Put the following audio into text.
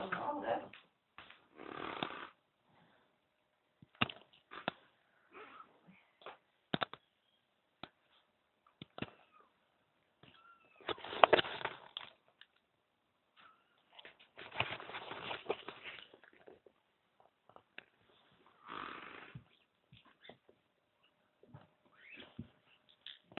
Oh, that's